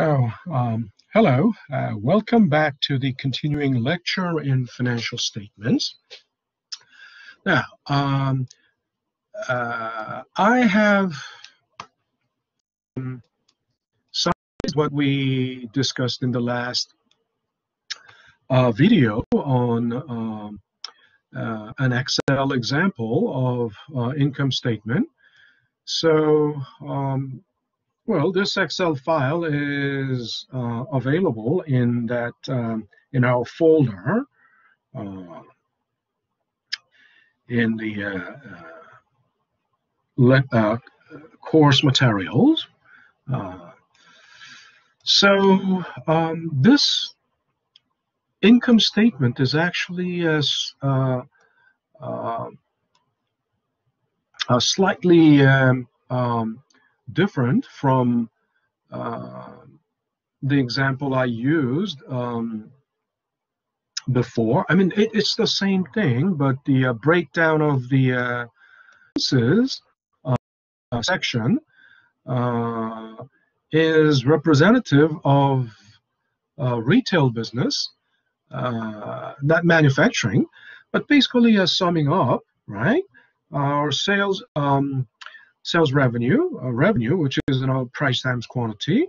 Oh, um, hello. Uh, welcome back to the continuing lecture in financial statements. Now, um, uh, I have um, summarized what we discussed in the last uh, video on um, uh, an Excel example of uh, income statement. So, um, well, this Excel file is uh, available in that um, in our folder uh, in the uh, uh course materials. Uh, so um, this income statement is actually a, uh, a slightly um, um, different from uh, the example I used um, before. I mean, it, it's the same thing, but the uh, breakdown of the uh, uh section uh, is representative of uh, retail business, not manufacturing, but basically a summing up, right? Our sales um, sales revenue, uh, revenue, which is you know price times quantity,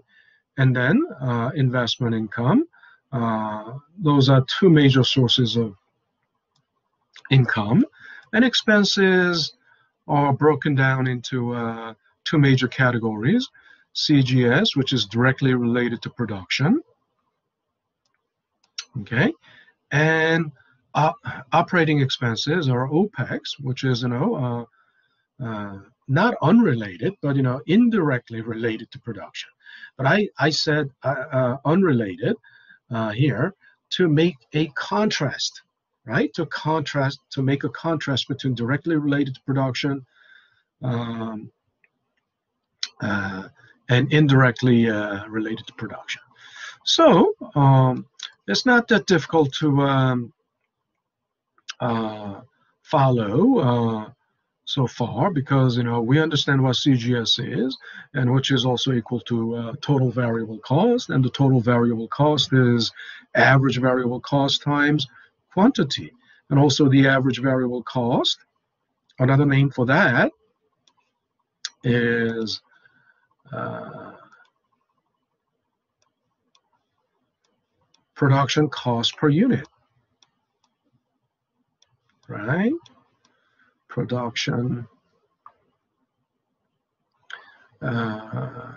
and then uh, investment income. Uh, those are two major sources of income, and expenses are broken down into uh, two major categories: CGS, which is directly related to production, okay, and operating expenses or OPEX, which is you know uh, uh, not unrelated, but you know, indirectly related to production. But I, I said uh, uh, unrelated uh, here to make a contrast, right? To contrast, to make a contrast between directly related to production um, uh, and indirectly uh, related to production. So um, it's not that difficult to um, uh, follow so far because you know we understand what CGS is and which is also equal to uh, total variable cost. And the total variable cost is average variable cost times quantity. And also the average variable cost another name for that is uh, production cost per unit. Right production. Uh,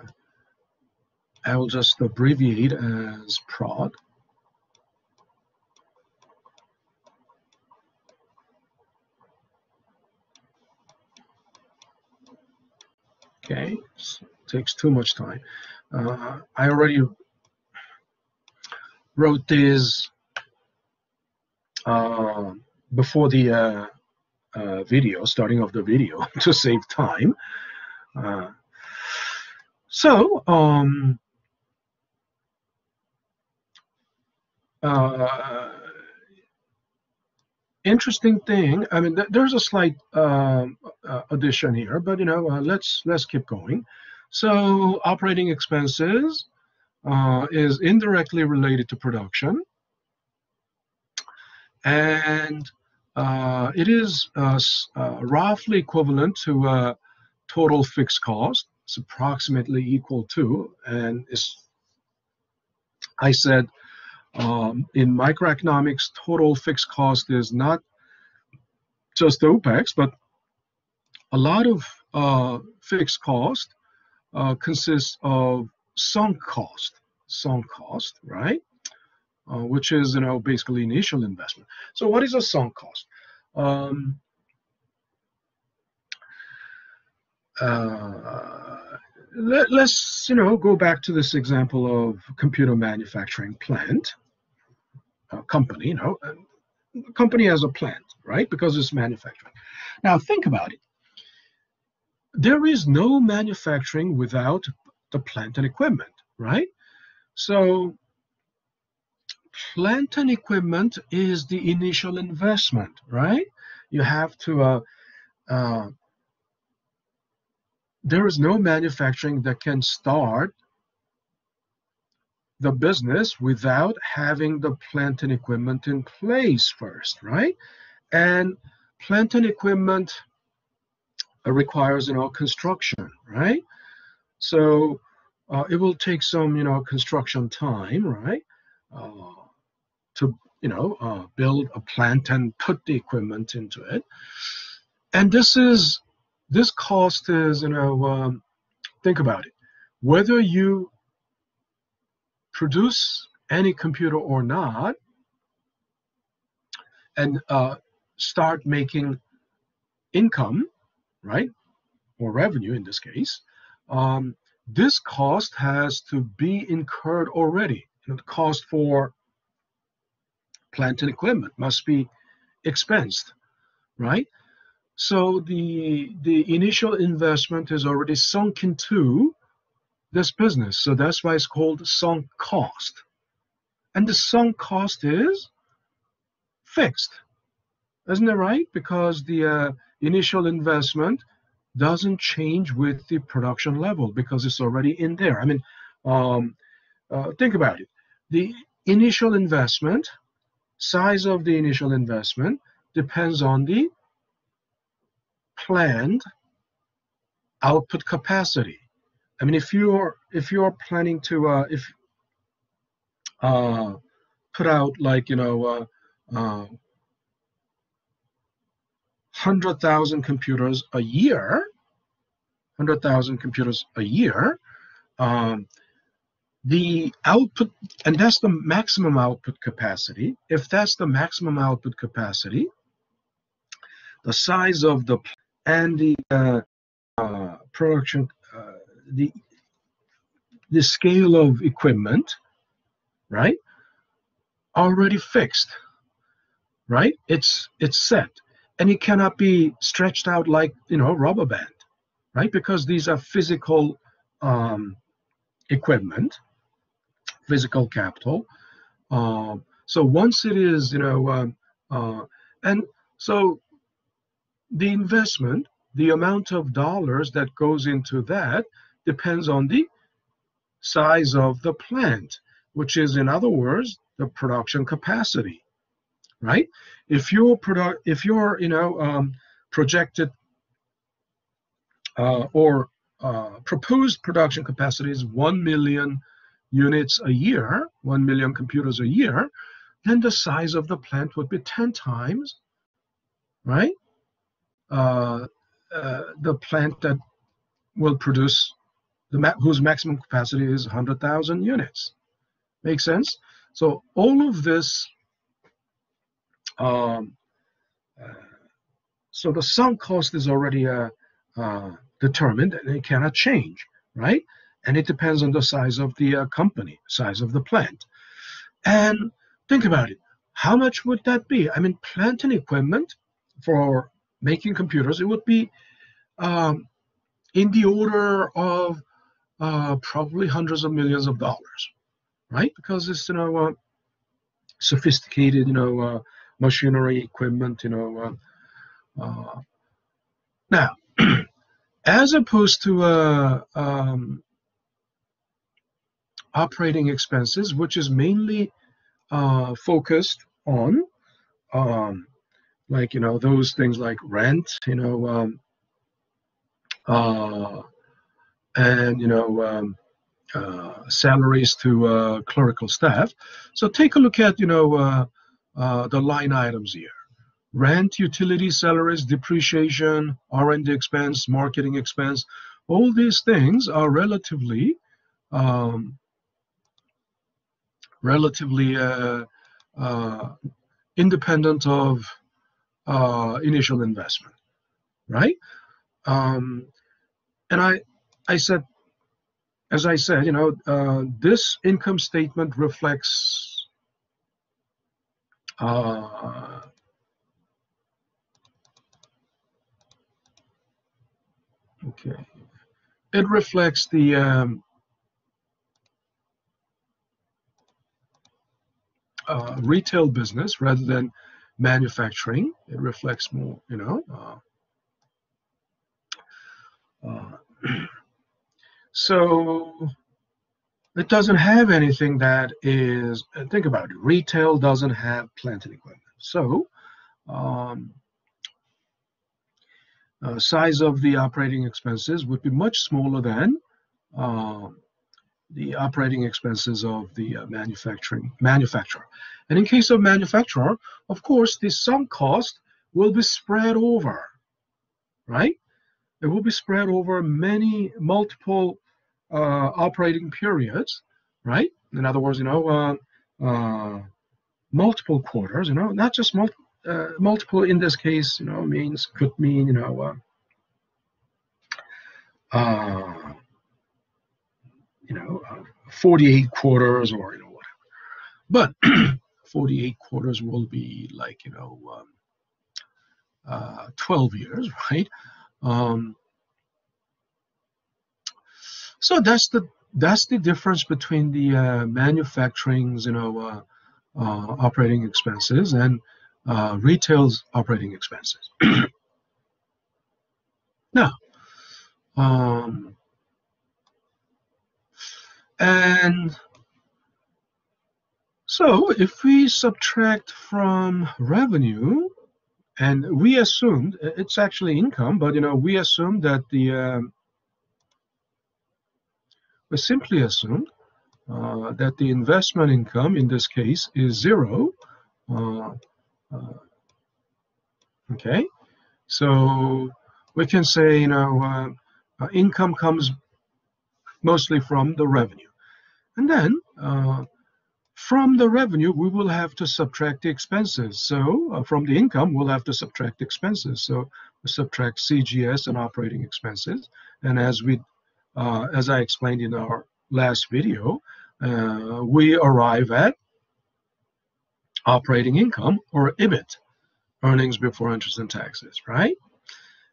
I will just abbreviate as prod. Okay, so takes too much time. Uh, I already wrote this uh, before the uh, video, starting off the video to save time. Uh, so, um, uh, interesting thing. I mean, th there's a slight um, uh, addition here, but you know, uh, let's let's keep going. So, operating expenses uh, is indirectly related to production, and uh, it is uh, uh, roughly equivalent to uh, total fixed cost. It's approximately equal to, and it's, I said um, in microeconomics, total fixed cost is not just the OPEX, but a lot of uh, fixed cost uh, consists of sunk cost, sunk cost, right? Uh, which is you know basically initial investment. So what is a sunk cost? Um, uh, let, us you know go back to this example of computer manufacturing plant company. You know, company has a plant, right? Because it's manufacturing. Now think about it. There is no manufacturing without the plant and equipment, right? So plant and equipment is the initial investment, right? You have to, uh, uh, there is no manufacturing that can start the business without having the plant and equipment in place first, right? And plant and equipment requires, you know, construction, right? So uh, it will take some, you know, construction time, right? Uh, to, you know, uh, build a plant and put the equipment into it. And this is, this cost is, you know, um, think about it. Whether you produce any computer or not, and uh, start making income, right, or revenue in this case, um, this cost has to be incurred already. You know, the cost for plant and equipment must be expensed, right? So the the initial investment is already sunk into this business. So that's why it's called sunk cost. And the sunk cost is fixed. Isn't it right? Because the uh, initial investment doesn't change with the production level because it's already in there. I mean, um, uh, think about it. The initial investment, size of the initial investment, depends on the planned output capacity. I mean, if you're if you're planning to uh, if uh, put out like you know uh, uh, hundred thousand computers a year, hundred thousand computers a year, um, the output, and that's the maximum output capacity. If that's the maximum output capacity, the size of the and the uh, uh, production the the scale of equipment, right, already fixed, right? It's it's set, and it cannot be stretched out like you know rubber band, right? Because these are physical um, equipment, physical capital. Um, so once it is, you know, um, uh, and so the investment, the amount of dollars that goes into that depends on the size of the plant, which is, in other words, the production capacity, right? If your product, if your, you know, um, projected uh, or uh, proposed production capacity is 1 million units a year, 1 million computers a year, then the size of the plant would be 10 times, right? Uh, uh, the plant that will produce the ma whose maximum capacity is 100,000 units. Make sense? So all of this, um, uh, so the sunk cost is already uh, uh, determined and it cannot change, right? And it depends on the size of the uh, company, size of the plant. And think about it. How much would that be? I mean, plant and equipment for making computers, it would be um, in the order of uh, probably hundreds of millions of dollars, right? Because it's you know uh, sophisticated, you know, uh, machinery, equipment, you know. Uh, uh, now, as opposed to uh, um, operating expenses, which is mainly focused on, um, like you know, those things like rent, you know. Um, and you know um, uh, salaries to uh, clerical staff. So take a look at you know uh, uh the line items here: rent, utility salaries, depreciation, R&D expense, marketing expense. All these things are relatively um, relatively uh, uh, independent of initial investment, right? Um, and I I said, as I said, you know, uh, this income statement reflects uh, okay, it reflects the um, uh, retail business rather than manufacturing. It reflects more, you know. Uh, uh So it doesn't have anything that is, think about it, retail doesn't have plant and equipment. So, um, uh, size of the operating expenses would be much smaller than uh, the operating expenses of the uh, manufacturing manufacturer. And in case of manufacturer, of course, the sunk cost will be spread over, right? It will be spread over many multiple uh, operating periods, right? In other words, you know, uh, uh, multiple quarters, you know, not just multiple. Uh, multiple in this case, you know, means could mean, you know, uh, you know, 48 quarters or, you know, whatever. But 48 quarters will be like, you know, um, uh, 12 years, right? Um, so that's the that's the difference between the uh, manufacturing's, you know, uh, uh, operating expenses and uh, retail's operating expenses. now, um, and so if we subtract from revenue, and we assumed it's actually income, but you know we assumed that the um, we simply assumed uh, that the investment income in this case is zero. Uh, uh, okay, so we can say you know uh, uh, income comes mostly from the revenue, and then uh, from the revenue, we will have to subtract the expenses. So uh, from the income, we'll have to subtract expenses. So we subtract CGS and operating expenses. And as we, uh, as I explained in our last video, uh, we arrive at operating income or EBIT, earnings before interest and taxes, right?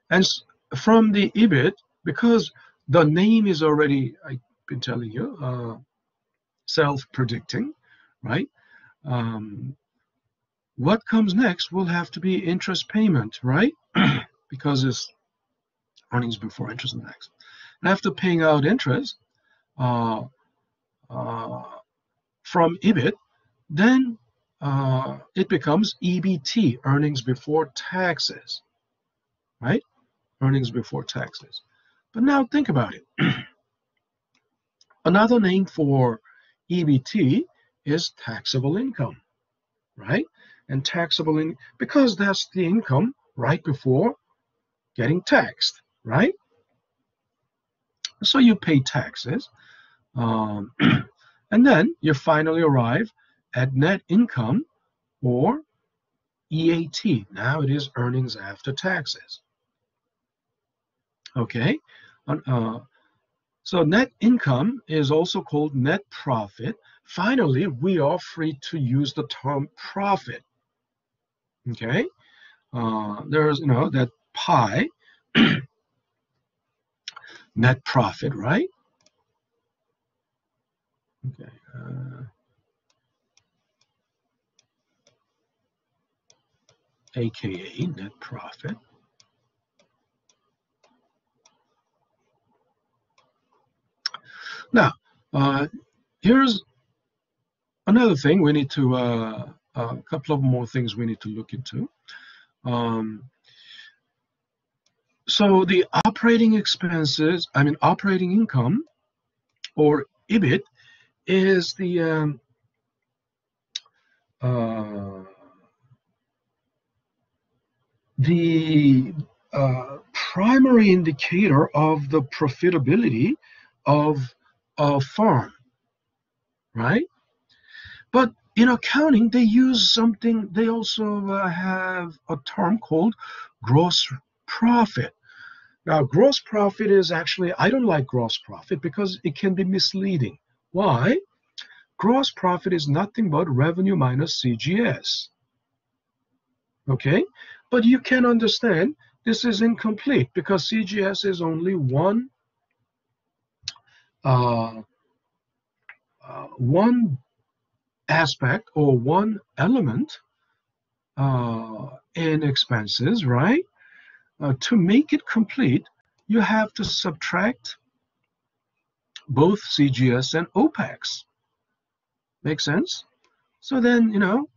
And from the EBIT, because the name is already, I've been telling you, uh, self-predicting, right? Um, what comes next will have to be interest payment, right? because it's earnings before interest and tax. And after paying out interest uh, uh, from EBIT, then uh, it becomes EBT, earnings before taxes, right? Earnings before taxes. But now think about it. Another name for EBT is taxable income, right? And taxable in because that's the income right before getting taxed, right? So you pay taxes, um, and then you finally arrive at net income or EAT. Now it is earnings after taxes. Okay, uh, so net income is also called net profit Finally, we are free to use the term profit. Okay, uh, there's you know that pi net profit, right? Okay. Uh, aka net profit. Now, uh, here's Another thing we need to, uh, a couple of more things we need to look into. Um, so the operating expenses, I mean operating income or EBIT is the um, uh, the uh, primary indicator of the profitability of a farm, right? But in accounting, they use something, they also uh, have a term called gross profit. Now, gross profit is actually, I don't like gross profit because it can be misleading. Why? Gross profit is nothing but revenue minus CGS. Okay? But you can understand this is incomplete because CGS is only one uh, uh, one aspect or one element uh, in expenses, right? Uh, to make it complete, you have to subtract both CGS and OPEX. Make sense? So then, you know,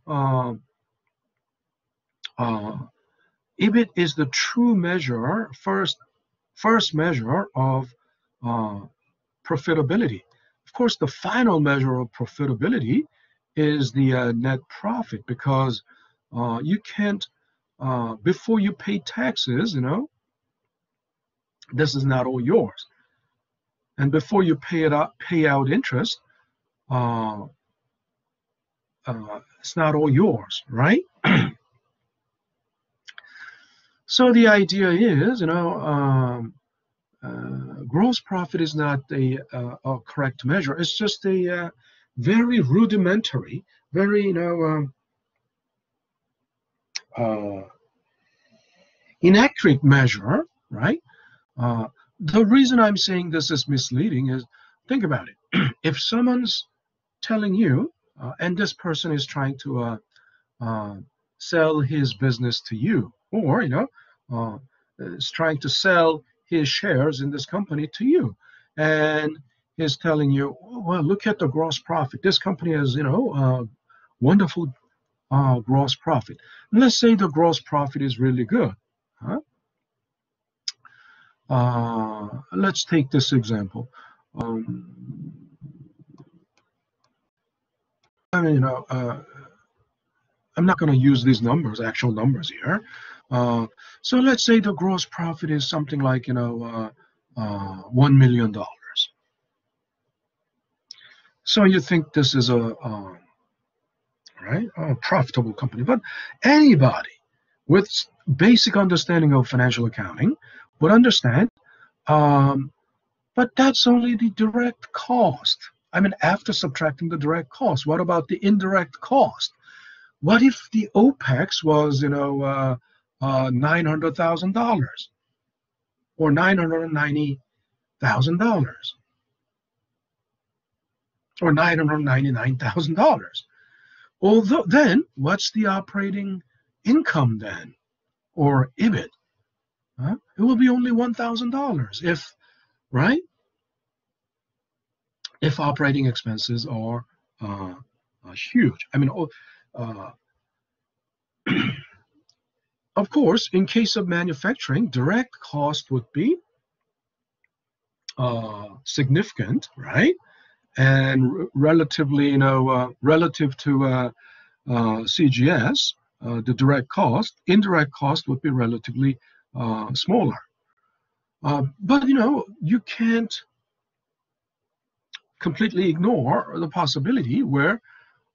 uh, EBIT is the true measure, first, first measure of profitability. Of course, the final measure of profitability is the uh, net profit because uh, you can't, uh, before you pay taxes, you know, this is not all yours. And before you pay it out, pay out interest, uh, uh, it's not all yours, right? so the idea is, you know, um, uh, gross profit is not a, uh, a, correct measure. It's just a uh, very rudimentary, very, you know, um, uh, inaccurate measure, right? Uh, the reason I'm saying this is misleading is think about it. if someone's telling you, uh, and this person is trying to sell his business to you, or you know, is trying to sell his shares in this company to you, and is telling you, well, look at the gross profit. This company has, you know, uh, wonderful uh, gross profit. And let's say the gross profit is really good. Huh? Uh, let's take this example. Um, I mean, you know, uh, I'm not going to use these numbers, actual numbers here. Uh, so let's say the gross profit is something like, you know, uh, uh $1 million. So you think this is a, right, a profitable company. But anybody with basic understanding of financial accounting would understand. Um, but that's only the direct cost. I mean, after subtracting the direct cost, what about the indirect cost? What if the OPEX was, you know, uh, uh, $900,000 or $990,000 or $999,000? Although then, what's the operating income then, or EBIT? Huh? It will be only $1,000 if, right? If operating expenses are uh, uh, huge. I mean, oh, uh, of course, in case of manufacturing, direct cost would be uh, significant, right? And relatively, you know, uh, relative to uh, CGS, the direct cost, indirect cost would be relatively uh, smaller. Uh, but you know, you can't completely ignore the possibility where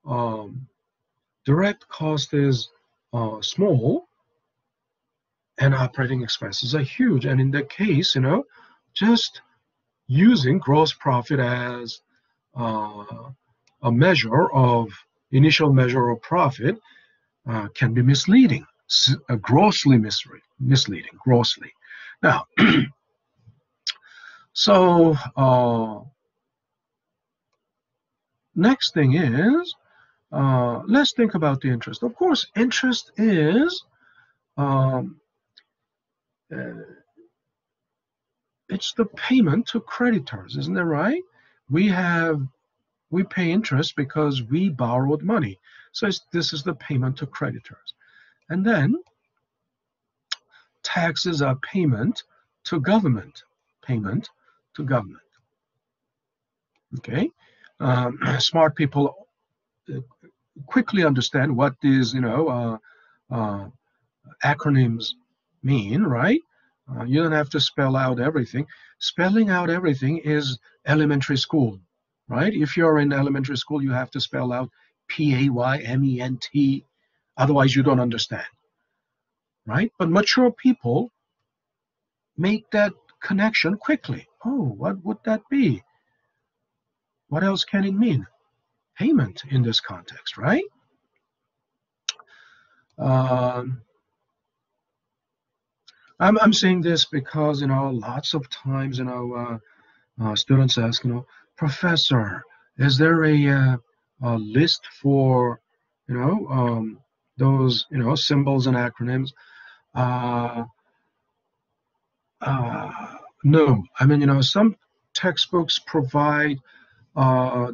um, direct cost is uh, small and operating expenses are huge. And in that case, you know, just using gross profit as uh, a measure of initial measure of profit uh, can be misleading, uh, grossly misleading misleading, grossly. Now, so uh, next thing is, uh, let's think about the interest. Of course, interest is, um, it's the payment to creditors, isn't that right? We have, we pay interest because we borrowed money. So this is the payment to creditors. And then taxes are payment to government, payment to government. Okay, um, smart people uh, quickly understand what these, you know, uh, uh, acronyms mean, right? Uh, you don't have to spell out everything. Spelling out everything is elementary school, right? If you're in elementary school, you have to spell out P A Y M E N T. Otherwise, you don't understand right? But mature people make that connection quickly. Oh, what would that be? What else can it mean? Payment in this context, right? Um, I'm, I'm saying this because, you know, lots of times, you know, uh, uh, students ask, you know, professor, is there a, uh, a list for, you know, um, those, you know, symbols and acronyms? uh, no. I mean, you know, some textbooks provide uh,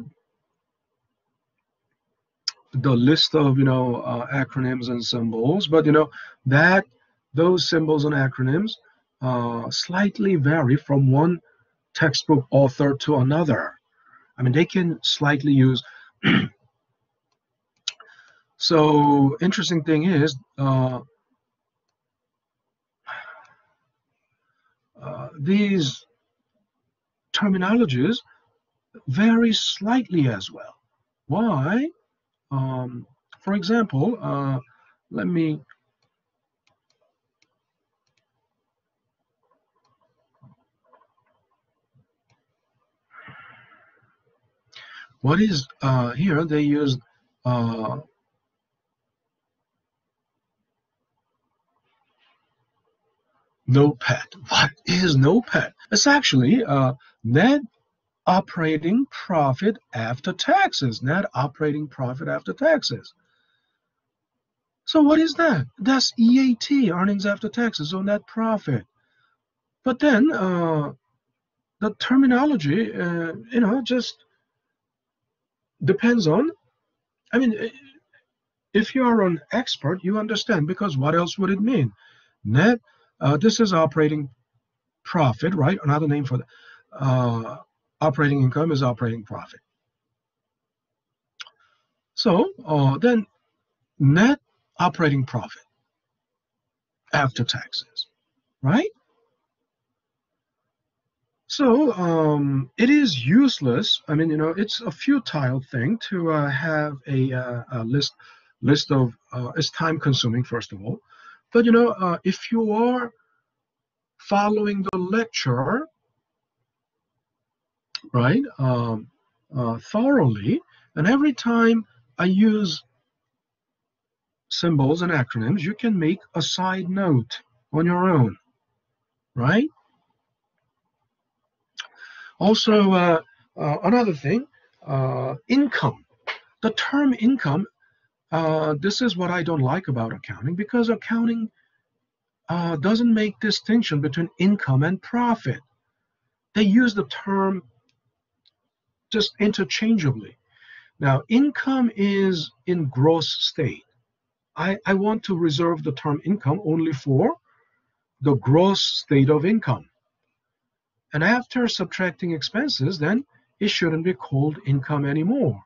the list of you know uh, acronyms and symbols, but you know that those symbols and acronyms uh, slightly vary from one textbook author to another. I mean, they can slightly use. so interesting thing is uh, uh, these terminologies vary slightly as well. Why? Um, for example, uh, let me what is uh, here they use uh, NOPAT. What is NOPAT? It's actually uh, net operating profit after taxes. Net operating profit after taxes. So what is that? That's EAT, earnings after taxes, or net profit. But then uh, the terminology, uh, you know, just depends on. I mean, if you are an expert, you understand because what else would it mean? Net. Uh, this is operating profit, right? Another name for that. Uh, operating income is operating profit. So uh, then net operating profit after taxes, right? So um, it is useless. I mean, you know, it's a futile thing to uh, have a, uh, a, list list of. Uh, it's time consuming, first of all, but you know, uh, if you are following the lecture right, um, uh, thoroughly. And every time I use symbols and acronyms, you can make a side note on your own, right? Also, uh, uh, another thing, uh, income. The term income, uh, this is what I don't like about accounting because accounting doesn't make distinction between income and profit. They use the term just interchangeably. Now, income is in gross state. I, I want to reserve the term income only for the gross state of income. And after subtracting expenses, then it shouldn't be called income anymore,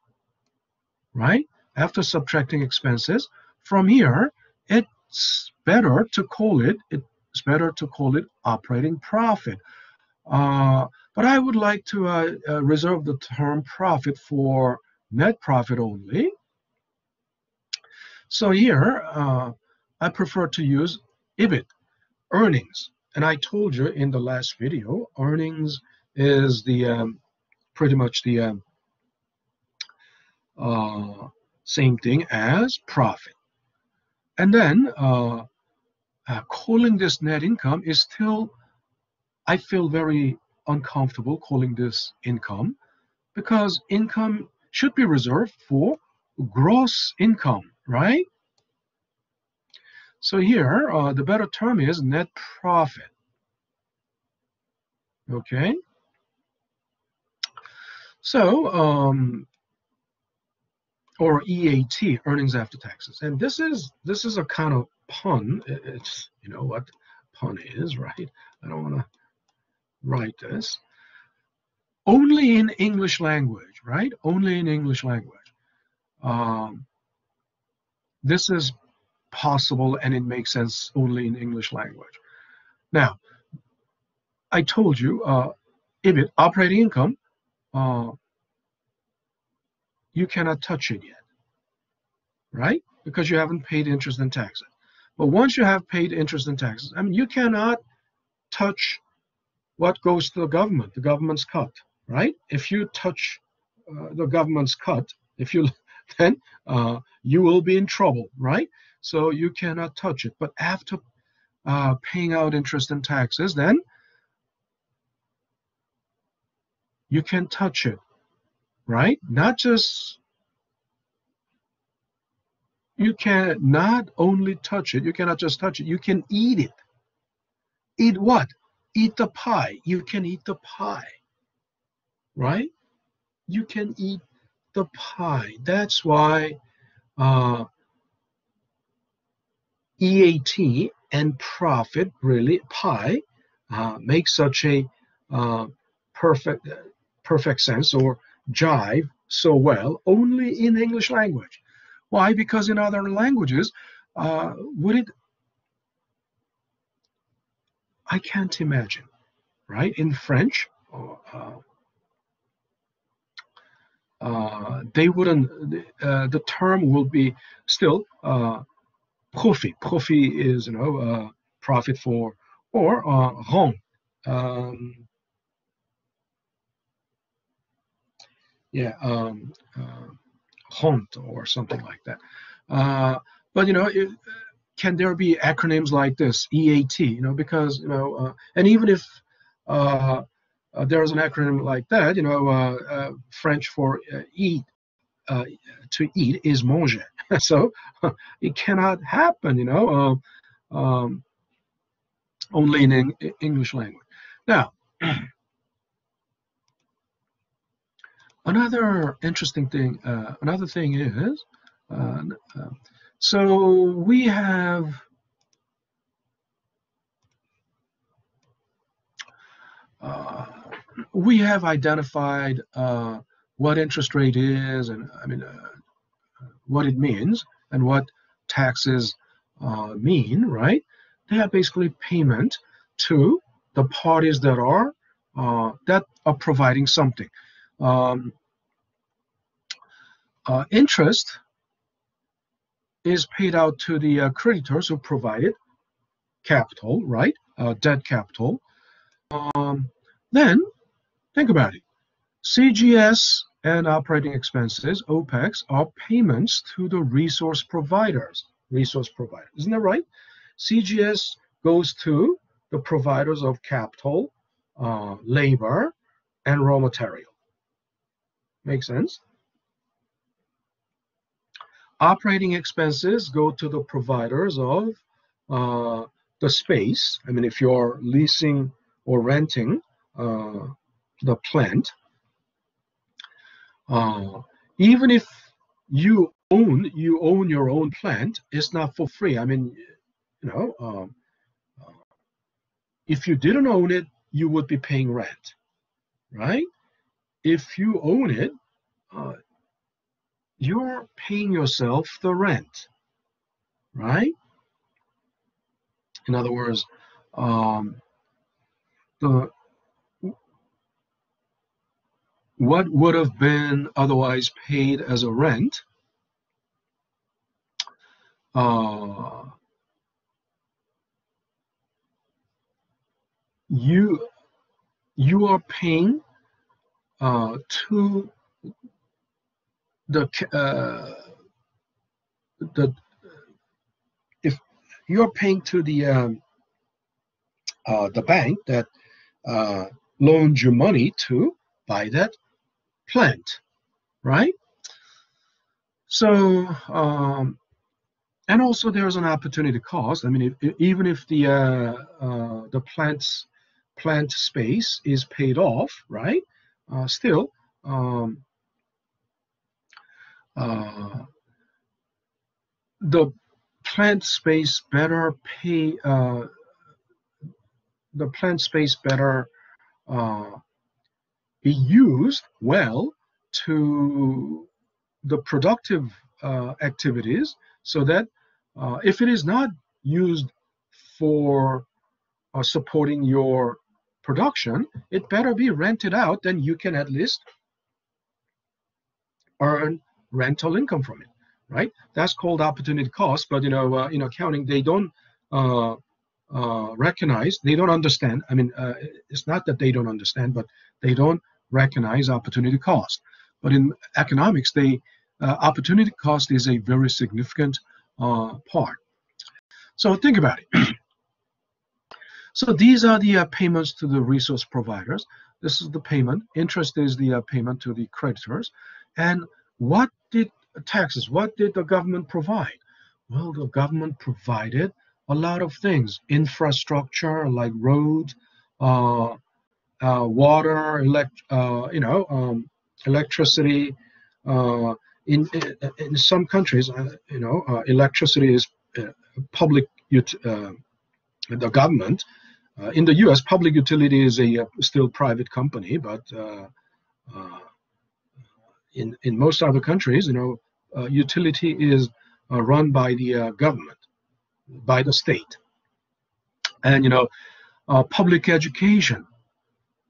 right? After subtracting expenses, from here, it's better to call it, it's better to call it operating profit. Uh, but I would like to uh, uh, reserve the term profit for net profit only. So here, uh, I prefer to use EBIT, earnings. And I told you in the last video, earnings is the um, pretty much the um, uh, same thing as profit. And then uh, uh, calling this net income is still I feel very uncomfortable calling this income because income should be reserved for gross income, right? So here, uh, the better term is net profit. Okay. So, um, or EAT, earnings after taxes, and this is this is a kind of pun. It's you know what pun is, right? I don't want to write this only in English language, right? Only in English language. Um, this is possible and it makes sense only in English language. Now, I told you, uh, EBIT, operating income, uh, you cannot touch it yet, right? Because you haven't paid interest and taxes. But once you have paid interest and taxes, I mean, you cannot touch what goes to the government? The government's cut, right? If you touch uh, the government's cut, if you then uh, you will be in trouble, right? So you cannot touch it. But after uh, paying out interest and taxes, then you can touch it, right? Not just you can not only touch it, you cannot just touch it, you can eat it. Eat what? eat the pie. You can eat the pie. right? You can eat the pie. That's why uh, EAT and profit really pi uh, make such a uh, perfect perfect sense or jive so well only in English language. Why? Because in other languages, uh, would it? I can't imagine, right? In French, uh, uh, they wouldn't. The term will be still uh, profit. Profit is you know uh, profit for or uh. Um, yeah, um, uh, or something like that. Uh, but you know, it, can there be acronyms like this EAT? You know, because you know, uh, and even if uh, uh, there's an acronym like that, you know, uh, uh, French for uh, to eat is manger. so it cannot happen, you know, um, only in English language. Now, another interesting thing, another thing is, so we have uh, we have identified uh, what interest rate is and I mean uh, what it means and what taxes uh, mean, right? They are basically payment to the parties that are uh, that are providing something. Um, uh, interest is paid out to the uh, creditors who provided capital, right? debt capital. Um, then Think about it. CGS and operating expenses, OPEX, are payments to the resource providers. Resource provider, isn't that right? CGS goes to the providers of capital, uh, labor, and raw material. Make sense? Operating expenses go to the providers of uh, the space. I mean, if you're leasing or renting uh, the plant, uh, even if you own you own your own plant, it's not for free. I mean, you know, um, if you didn't own it, you would be paying rent, right? If you own it, uh, you're paying yourself the rent, right? In other words, um, the what would have been otherwise paid as a rent uh, you you are paying uh, to the uh, the if you're paying to the um, uh, the bank that uh, loaned you money to buy that plant, right? So, um, and also there's an opportunity cost. I mean, if, even if the uh, uh, the plant's plant space is paid off, right? Uh, still, um, uh, the plant space better pay. Uh, the plant space better uh, be used well to the productive uh, activities so that uh, if it is not used for uh, supporting your production, it better be rented out, then you can at least earn rental income from it, right? That's called opportunity cost, but you know, uh, in accounting, they don't uh, uh, recognize, they don't understand. I mean, it's not that they don't understand, but they don't recognize opportunity cost. But in economics, they uh, opportunity cost is a very significant uh, part. So think about it. so these are the uh, payments to the resource providers. This is the payment. Interest is the uh, payment to the creditors. And what did taxes? What did the government provide? Well, the government provided a lot of things, infrastructure like roads, uh, uh, water, elect, uh, you know, um, electricity. Uh, in, in some countries, uh, you know, uh, electricity is public. the government. in the U.S., public utility is a still private company, but in in most other countries, you know, utility is run by the government, by the state, and you know, public education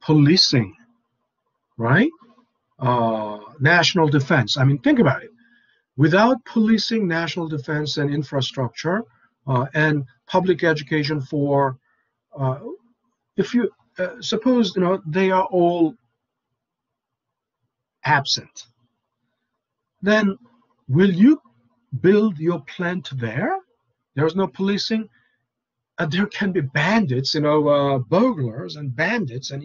policing, right? Uh, national defense. I mean, think about it. Without policing, national defense, and infrastructure, uh, and public education for, uh, if you uh, suppose you know they are all absent, then will you build your plant there? There's no policing. Uh, there can be bandits, you know, uh, burglars and bandits and